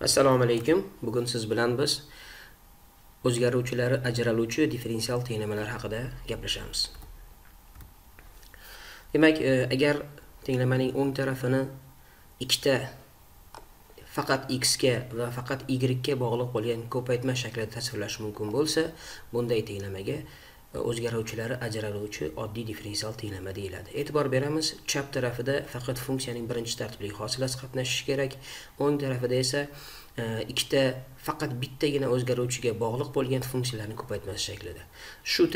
assalomu alaykum. Bugun siz bilan biz o'zgaruvchilari ajraluvchi differensial tenglamalar haqida gaplashamiz. Demak e, agar tenglamaning o'ng tarafini ikkita faqat x ga va faqat y ga bog'liq bo'lgan ko'paytma shaklida tasvirlash mumkin bo'lsa bunday tenglamaga o'zgaruvchilari ajraluvchi oddiy differensial tenglama deyiladi. E'tibor beramiz chap tarafida faqat funksiyaning birinchi tartibli hosilasi qatnashishi kerak o'ng tarafida esa e, ikkita faqat bittagina o'zgaruvchiga bog'liq bo'lgan funksiyalarni ko'paytmasi shaklida. Shu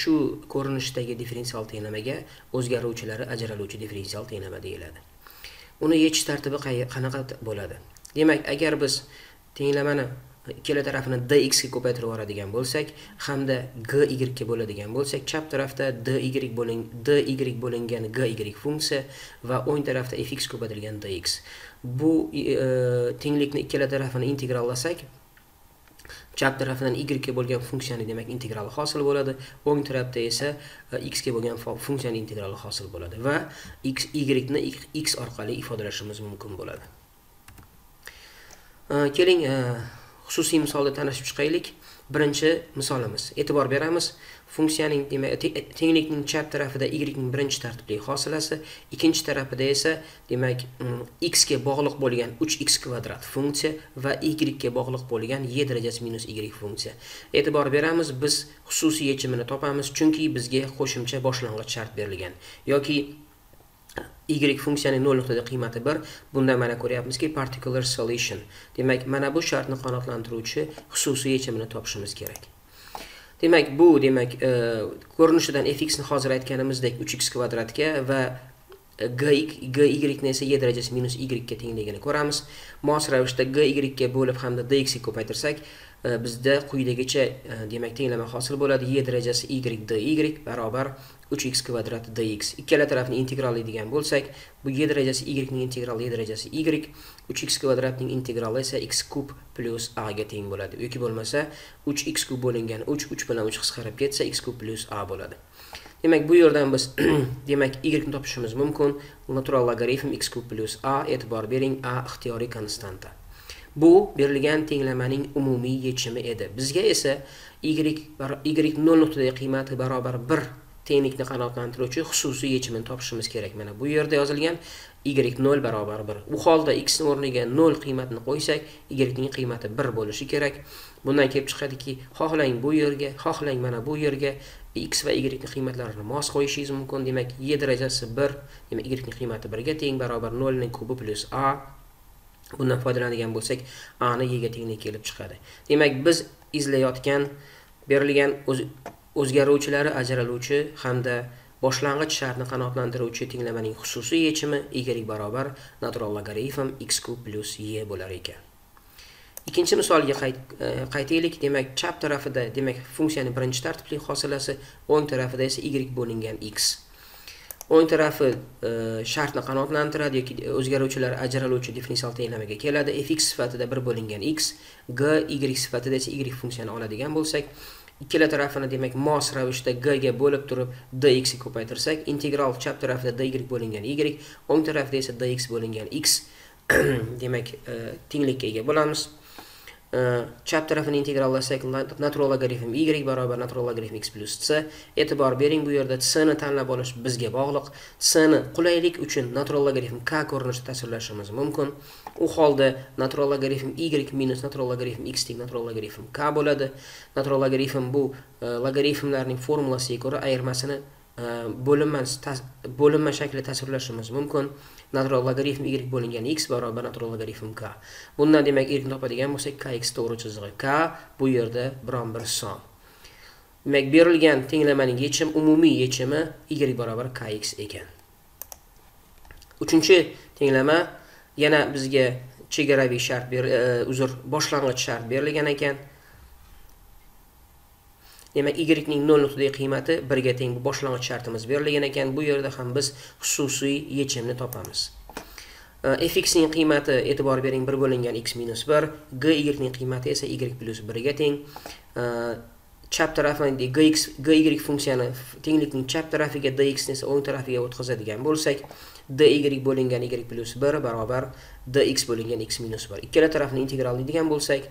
shu ko'rinishdagi differensial tenglamaga o'zgaruvchilari ajraluvchi differensial tenglama deyiladi. Uni yechish tartibi qanaqa bo'ladi. Demak agar biz tenglamani ikkala tarafini dx ga ko'paytirib yuboradigan bo'lsak hamda gy ga bo'ladigan bo'lsak chap tarafda dy bo'ling dy bo'lingan gy funksiya va o'ng tarafda fx ko'paytirilgan dx bu e, e, tenglikni ikkala tarafini integrallasak chap tarafidan y ga bo'lgan funksiyani demak integrali hosil bo'ladi o'ng tarafda esa e, x ga bo'lgan funksiyani integrali hosil bo'ladi va x y ni x orqali ifodalashimiz mumkin bo'ladi. E, keling xususiy misolda tanishib chiqaylik. Birinchi misolimiz. E'tibor beramiz. Funksiyaning demak tenglikning chap tarafida y ning birinchi tartibli hosilasi ikkinchi tarafida esa demak mm, x ga bog'liq bo'lgan 3x kvadrat funksiya va y ga bog'liq bo'lgan y darajasi minus y funksiya. E'tibor beramiz biz xususiy yechimini topamiz chunki bizga qo'shimcha boshlang'ich shart berilgan. Yoki y funksiyaning 0 nuqtada qiymati 1 bunda mana ko'ryapmizki particular solution. Demak mana bu shartni qanoatlantiruvchi xususiy yechimini topishimiz kerak. Demak bu demak e, ko'rinishidan fx ni hozir aytganimizdek 3x kvadratga va g y ni esa y darajasi minus y ga tengligini ko'ramiz. Mos ravishda g y ga bo'lib hamda dx ga ko'paytirsak bizda quyidagicha e, demak tenglama hosil bo'ladi. Y darajasi y dy barobar 3x kvadrat dx ikkala tarafni integrallaydigan bo'lsak bu y darajasi y ning integrali y darajasi y 3x kvadratning integrali esa x kub plyus a ga teng bo'ladi. Yoki bo'lmasa 3x kub bo'lingan 3 3 bilan 3 qisqarib ketsa x kub plyus a bo'ladi. Demak bu yerdan biz demak y ni topishimiz mumkin. Natural logaritm x kub plyus a e'tibor bering a ixtiyoriy konstanta. Bu berilgan tenglamaning umumiy yechimi edi. Bizga esa y y 0 nuqtadagi qiymati barobar 1 tenglikni qanoatlantiruvchi xususiy yechimini topishimiz kerak. Mana bu yerda yozilgan y 0 barobar 1 u holda x ni o'rniga 0 qiymatini qo'ysak y ning qiymati 1 bo'lishi kerak. Bundan kelib chiqadiki xohlang bu yerga xohlang mana bu yerga x va y ning qiymatlarini mos qo'yishingiz mumkin. Demak y darajasi 1 demak y ning qiymati 1 ga teng barobar 0 ning kubi plyus a bundan foydalanadigan bo'lsak a ni y tenglik kelib chiqadi. Demak biz izlayotgan berilgan o'zgaruvchilari ajraluvchi hamda boshlang'ich shartni qanoatlantiruvchi tenglamaning xususiy yechimi y barobar natural logaritm x kub plus y bo'lar ekan. Ikkinchi misolga e, qaytaylik. Demak chap tarafida demak funksiyaning birinchi tartibli hosilasi o'ng tarafida esa y bo'lingan x. o'ng tarafi e, shartni qanoatlantiradi yoki o'zgaruvchilar ajraluvchi differensial tenglamaga keladi. Fx sifatida bir bo'lingan x g y sifatida esa y funksiyani oladigan bo'lsak ikkala tarafini demak mos ravishda g ga bo'lib turib dx ga ko'paytirsak integral chap tarafida dy bo'lingan y o'ng tarafda esa dx bo'lingan x demak e, tenglikka ega bo'lamiz. Chap tarafini integrallasak natural logaritm y barobar natural logaritm x plus c e'tibor bering bu yerda c ni tanlab olish bizga bog'liq c ni qulaylik uchun natural logaritm k ko'rinishida tasvirlashimiz mumkin u holda natural logaritm y minus natural logaritm x teng natural logaritm k bo'ladi natural logaritm bu logarifmlarning logaritmlarning formulasiga ko'ra ayirmasini bo'linma bo'linma shaklida tasvirlashimiz mumkin natural logaritm y bo'lingan x barobar natural logaritm k. Bundan demak erkni topadigan bo'lsak kx to'g'ri chizig'i k bu yerda biron bir son demak berilgan tenglamaning yechim umumiy yechimi y barobar kx ekan. Uchinchi tenglama yana bizga chegaraviy shart ber e, uzr boshlang'ich shart berilgan ekan. Demak y ning 0 nuqtadagi qiymati 1 ga teng bu boshlang'ich shartimiz berilgan ekan. Bu yerda ham biz xususiy yechimni topamiz. Э, Fx ning qiymati e'tibor bering 1 bo'lingan x minus 1 gy ning qiymati esa y plus 1 ga teng э, chap tarafini gx gy funksiyani tenglikning chap tarafiga dx ni esa o'ng tarafiga o'tkazadigan bo'lsak dy bo'lingan y plus 1 barobar dx bo'lingan x minus 1 ikkala tarafni integrallaydigan bo'lsak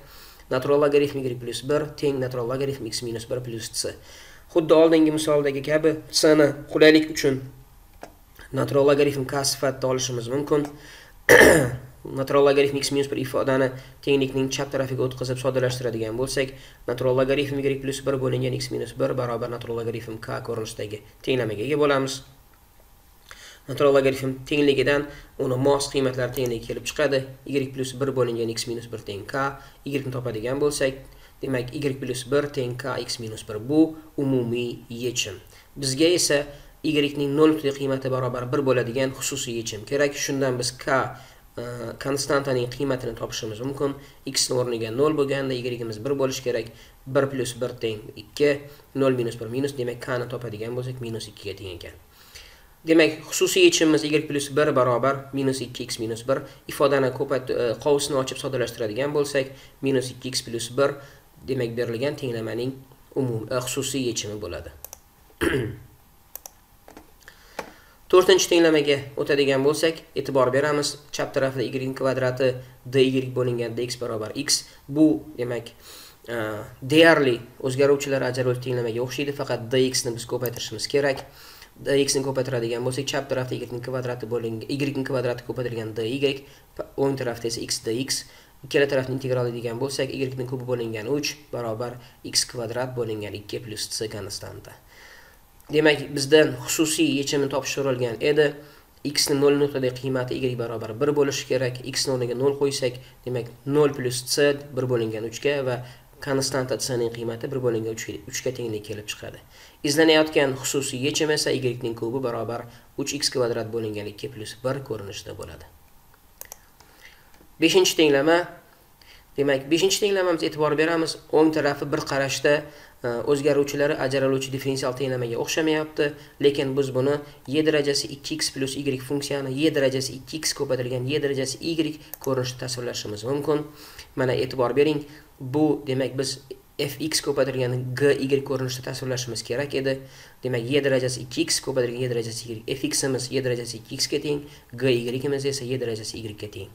natural logaritm y plus 1 teng natural logaritm x minus 1 plus c. Xuddi oldingi misoldagi kabi c ni qulaylik uchun natural logaritm k sifatida olishimiz mumkin. Natural logaritm x minus 1 ifodani tenglikning chap tarafiga o'tkazib soddalashtiradigan bo'lsak natural logaritm y plus 1 bo'lingan x minus 1 barobar natural logaritm k ko'rinishidagi tenglamaga ega bo'lamiz. Natural logaritm tengligidan uni mos qiymatlar tengligi kelib chiqadi. Y plus 1 bo'lingan x minus 1 teng k. Y ni topadigan bo'lsak demak y plus 1 teng k x minus 1 bu umumiy yechim. Bizga esa y ning 0 qiymati barobar 1 bo'ladigan xususiy yechim kerak. Shundan biz k e, konstantaning qiymatini topishimiz mumkin. X ni o'rniga 0 bo'lganda yimiz 1 bo'lishi kerak. 1 plus 1 teng 2 0 minus 1 minus demak k ni topadigan bo'lsak minus 2 ga teng ekan. Demak xususiy yechimimiz y plus 1 barobar minus 2x minus 1 ifodani ko'payt e, qovusini ochib soddalashtiradigan bo'lsak minus 2x plus 1 demak berilgan tenglamaning umum e, xususiy yechimi bo'ladi. To'rtinchi tenglamaga o'tadigan bo'lsak e'tibor beramiz. Chap tarafda y kvadrati dy bo'lingan dx barobar x. Bu demak e, deyarli o'zgaruvchilar ajraluvchi tenglamaga o'xshaydi. Faqat dx ni biz ko'paytirishimiz kerak. Dx ni ko'paytiradigan bo'lsak chap tarafda y kvadrati bo'lingan y kvadrati ko'paytirilgan dy o'ng tarafda esa x dx ikkala tarafni integrallaydigan bo'lsak y ning kubi bo'lingan 3 barobar x kvadrat bo'lingan 2 plyus c konstanta demak bizdan xususiy yechimni topish so'ralgan edi x ni 0 nuqtadagi qiymati y barobar 1 bo'lishi kerak x ni o'rniga 0 qo'ysak demak 0 plyus c 1 bo'lingan 3 ga va konstanta c ning qiymati 1 bo'lingan 3 ga tenglik kelib chiqadi. Izlanayotgan xususiy yechim esa y ning kubi barobar 3x kvadrat bo'lingan 2 plus 1 ko'rinishida bo'ladi. Beshinchi tenglama. Demak beshinchi tenglamamizga e'tibor beramiz o'ng tarafi bir qarashda e, o'zgaruvchilari ajraluvchi differensial tenglamaga o'xshamayapti lekin biz buni y darajasi 2x plus y funksiyani y darajasi 2x ko'paytirilgan y darajasi y ko'rinishida tasvirlashimiz mumkin. Mana e'tibor bering bu demak biz fx ko'paytirilgan y ko'rinishida tasvirlashimiz kerak edi. Demak y darajasi 2x ko'paytirilgan y darajasi y fximiz y darajasi 2x ga teng gyimiz esa y darajasi y ga teng.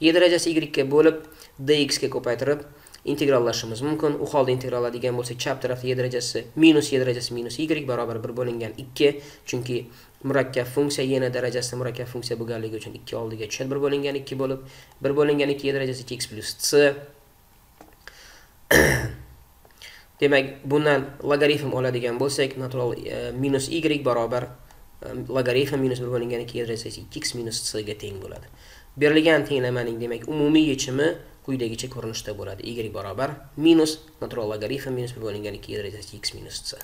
Y darajasi y ga bo'lib dx ga ko'paytirib integrallashimiz mumkin. U holda integralladigan bo'lsak chap tarafda y darajasi minus y darajasi minus y barobar 1 bo'lingan 2 chunki murakkab funksiya yana darajasi murakkab funksiya bo'lganligi uchun 2 oldiga tushadi 1 bo'lingan 2 bo'lib 1 bo'lingan 2 y darajasi x plus c demak bundan logaritm oladigan bo'lsak natural e, minus y barobar logarifm logaritm minus bir bo'lingan 2 y darajasi 2x minus c ga teng bo'ladi. Berilgan tenglamaning demak umumiy yechimi quyidagicha ko'rinishda bo'ladi. Y barobar minus natural logaritm minus bir bo'lingan ikki darajasi x minus c.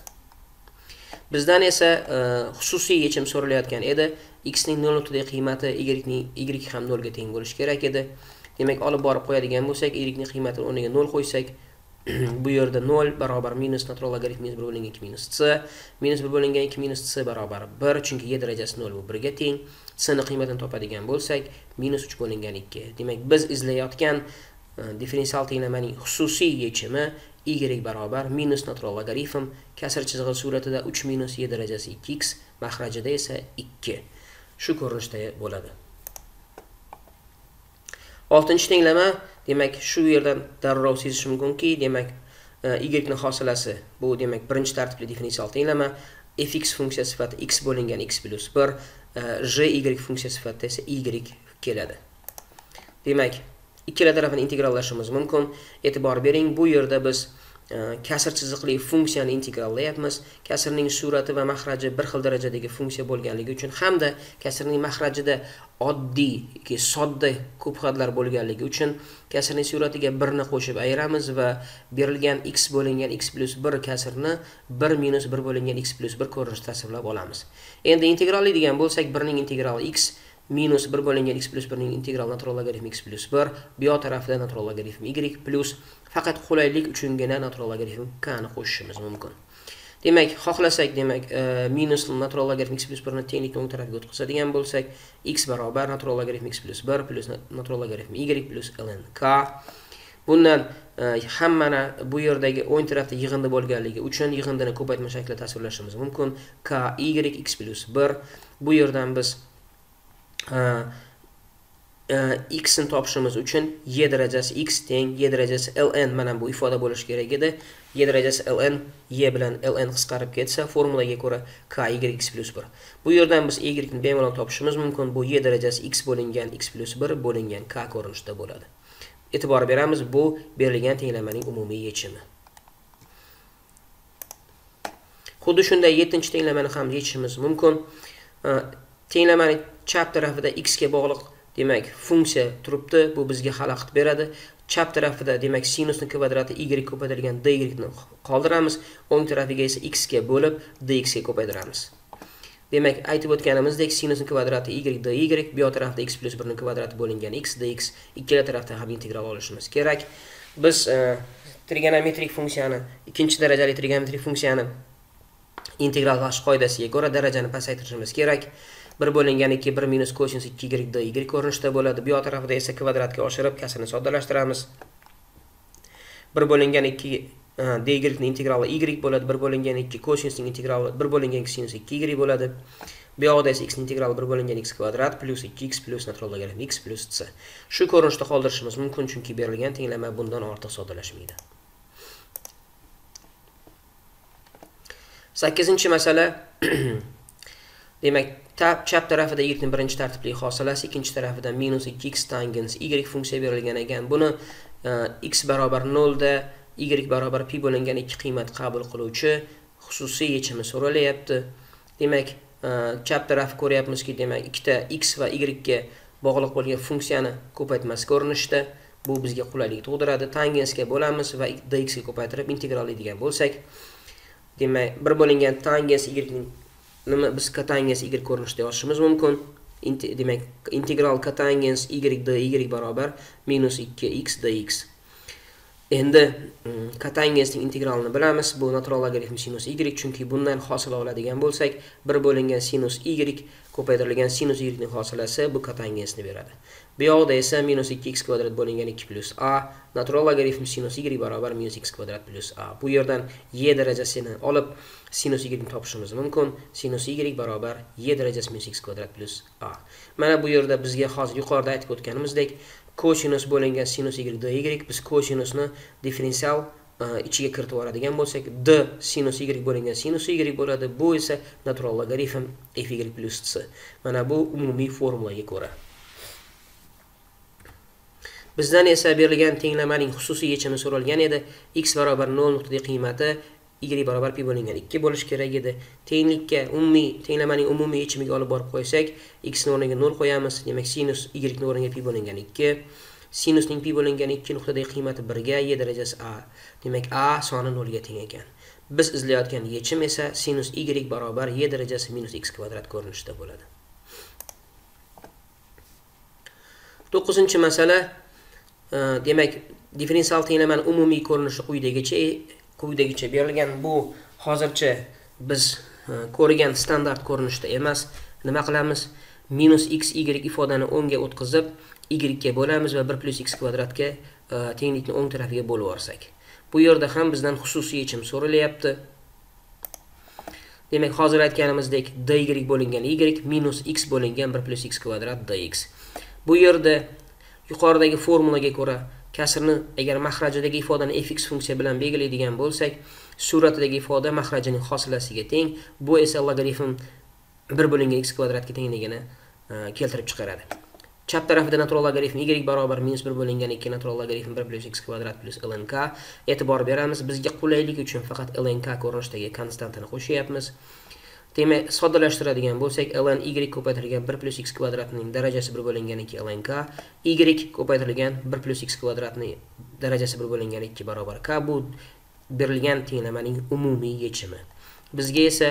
Bizdan esa e, xususiy yechim so'ralayotgan edi. X ning nol nuqtadagi qiymati y ning y ham nolga teng bo'lishi kerak edi. Demak olib borib qo'yadigan bo'lsak y ning qiymatini o'rniga nol qo'ysak bu yerda 0 barobar minus natural logaritm minus 1 bo'lingan 2 minus c minus 1 bo'lingan 2 minus c barobar 1 chunki y darajasi 0 bu 1 ga teng. C ni qiymatini topadigan bo'lsak minus 3 bo'lingan 2 demak biz izlayotgan e, differensial tenglamaning xususiy yechimi y barobar minus natural logaritm kasr chizig'i suratida 3 minus y darajasi 2x mahrajida esa 2 shu ko'rinishda bo'ladi. Oltinchi tenglama demak shu yerdan darrov sezish mumkinki demak e, y ni hosilasi bu demak birinchi tartibli differensial tenglama fx funksiya sifatida x bo'lingan x plus 1 e, y funksiya sifatida esa y keladi. Demak ikkala tarafini integrallashimiz mumkin. E'tibor bering bu yerda biz Э, kasr chiziqli funksiyani integrallayapmiz. Kasrning surati va mahraji bir xil darajadagi funksiya bo'lganligi uchun hamda kasrning mahrajida oddiy yoki sodda ko'p hadlar bo'lganligi uchun kasrning suratiga birni qo'shib ayiramiz va berilgan x bo'lingan x plyus bir kasrni bir minus bir bo'lingan x plyus bir ko'rinishda tasvirlab olamiz. Endi integrallaydigan bo'lsak birning integrali x minus 1 bo'lingan x plus 1 ning integral natural logaritm x plus 1 bu yoq tarafida natural logaritm y plus. Faqat qulaylik uchungina natural logaritm k ni qo'shishimiz mumkin. Demak xohlasak demak e, minus natural logaritm x plus 1 ni tenglikni o'ng tarafiga o'tkazadigan bo'lsak x barobar natural logaritm x plus 1 plus natural logaritm y plus ln k. Bundan e, hammani bu yerdagi o'ng tarafda yig'indi bo'lganligi uchun yig'indini ko'paytma shaklida tasvirlashimiz mumkin. K y x plus 1 bu yerdan biz Э, э, x ni topishimiz uchun y darajasi x teng y darajasi ln mana bu ifoda bo'lishi kerak edi. Y darajasi ln y bilan ln qisqarib ketsa formulaga ko'ra k y x plyus 1 bu yerdan biz y ni bemalol topishimiz mumkin. Bu y darajasi x bo'lingan x plyus 1 bo'lingan k ko'rinishida bo'ladi. E'tibor beramiz bu berilgan tenglamaning umumiy yechimi. Xuddi shunday yettinchi tenglamani ham yechishimiz mumkin. Tenglamani chap tarafida x ga bog'liq demak funksiya turibdi. Bu bizga xalaqit beradi. Chap tarafida demak sinusni kvadrati y ko'paytirilgan dy ni qoldiramiz. O'ng tarafiga esa x ga bo'lib dx ga ko'paytiramiz. Demak aytib o'tganimizdek sinusni kvadrati y dy bu yoq tarafda x plyus birni kvadrati bo'lingan x dx ikkala tarafdan ham integral olishimiz kerak. Biz e, trigonometrik funksiyani ikkinchi darajali trigonometrik funksiyani integral qilish qoidasiga ko'ra darajani pasaytirishimiz kerak. Bir bo'lingan ikki bir minus kosinus ikki y dy y ko'rinishida bo'ladi. Bu yoq tarafida esa kvadratga oshirib kasrni soddalashtiramiz. Bir bo'lingan ikki dy ni integrali y bo'ladi. Bir bo'lingan ikki kosinusning integrali bir bo'lingan ikki sinus ikki y bo'ladi. Bu yoqda esa x integrali bir bo'lingan x kvadrat plyus ikki x plyus natural logaritm x plyus c. Shu ko'rinishda qoldirishimiz mumkin chunki berilgan tenglama bundan ortiq soddalashmaydi. Sakkizinchi masala. demak chap tarafida yigitni birinchi tartibli hosilasi ikkinchi tarafida minus 2x tangens y funksiya berilgan ekan buni uh, x barobar 0 da y barobar pi bo'lingan ikki qiymat qabul qiluvchi xususiy yechimi so'ralyapti demak uh, chap tarafni ko'ryapmizki demak ikkita x va y ga bog'liq bo'lgan funksiyani ko'paytmasi ko'rinishda bu bizga qulaylik tug'diradi. Tangensga bo'lamiz va dx ga ko'paytirib integrallaydigan bo'lsak demak bir bo'lingan tangens y nima biz kotangens y ko'rinishida yozishimiz mumkin. Demak integral kotangens y d y barobar minus ikki x dx endi mm, kotangensning integralini bilamiz. Bu natural logaritm sinus y chunki bundan hosil oladigan bo'lsak bir bo'lingan sinus y ko'paytirilgan sinus y ning hosilasi bu kotangensni beradi. Bu yoqda esa minus 2x kvadrat bo'lingan 2 plus a natural logaritm sinus y barobar minus x kvadrat plus a. Bu yerdan y darajasini olib sinus y ni topishimiz mumkin. Sinus y barobar y darajasi minus x kvadrat plus a. Mana bu yerda bizga hozir yuqorida aytib o'tganimizdek kosinus bo'lingan sinus y dy biz kosinusni differensial e, ichiga kiritib yuboradigan bo'lsak d sinus y bo'lingan sinus y bo'ladi. Bu esa natural logaritm f y plus c. Mana bu umumiy formulaga ko'ra. Bizdan esa berilgan tenglamaning xususiy yechimi so'ralgan edi. X barobar nol nuqtadagi qiymati y barobar pi bo'lingan 2 bo'lishi kerak edi. Tenglikka umumiy tenglamaning umumiy yechimiga olib borib qo'ysak x o'rniga 0 qo'yamiz demak sinus y o'rniga pi bo'lingan 2 sinusning pi bo'lingan 2 nuqtadagi qiymati 1 ga y darajasi a demak a soni 0 ga teng ekan. Biz izlayotgan yechim esa sinus y barobar y darajasi minus x kvadrat ko'rinishida bo'ladi. To'qqizinchi masala demak differensial tenglamani umumiy ko'rinishi quyidagicha e, quyidagicha berilgan bu hozircha biz e, ko'rgan standart ko'rinishda emas. Nima qilamiz? Minus x y ifodani o'ngga o'tkazib y ga bo'lamiz va bir plyus x kvadratga e, tenglikni o'ng tarafiga bo'lib yuborsak. Bu yerda ham bizdan xususiy yechim so'ralyapti demak hozir aytganimizdek dy bo'lingan y minus x bo'lingan bir plyus x kvadrat dx bu yerda yuqoridagi formulaga ko'ra kasrni agar mahrajidagi ifodani fx funksiya bilan belgilaydigan bo'lsak suratidagi ifoda mahrajining hosilasiga teng. Bu esa logaritm bir bo'lingan x kvadratga tengligini e, keltirib chiqaradi. Chap tarafida natural logaritm y barobar minus bir bo'lingan ikki natural logaritm bir plyus x kvadrat plyus lnk e'tibor beramiz. Bizga qulaylik uchun faqat lnk ko'rinishidagi konstantani qo'shyapmiz. Demak soddalashtiradigan bo'lsak ln y ko'paytirilgan 1 plyus x kvadratning darajasi 1 bo'lingan 2 ln k y ko'paytirilgan 1 plyus x kvadratning darajasi 1 bo'lingan 2 barobar k. Bu berilgan tenglamaning umumiy yechimi. Bizga esa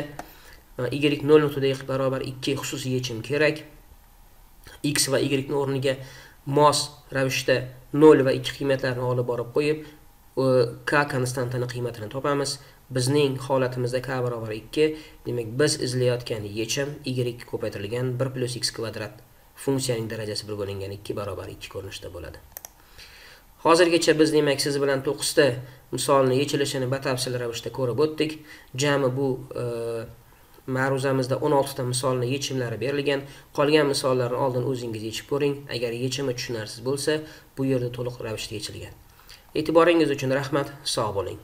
e, y 0 nuqtada barobar 2 xususiy yechim kerak. X va y ni o'rniga mos ravishda 0 va 2 qiymatlarini olib borib qo'yib e, k konstantani qiymatini topamiz. Bizning holatimizda k barobar 2 demak biz izlayotgan yechim y ko'paytirilgan 1 plyus x kvadrat funksiyaning darajasi 1 bo'lingan 2 barobar 2 ko'rinishda bo'ladi. Hozirgacha biz demak siz bilan 9 ta misolni yechilishini batafsil ravishda ko'rib o'tdik. Jami bu e, ma'ruzamizda 16 ta misolni yechimlari berilgan. Qolgan misollarni oldin o'zingiz yechib ko'ring. Agar yechimi tushunarsiz bo'lsa bu yerda to'liq ravishda yechilgan. E'tiboringiz uchun rahmat sog' bo'ling.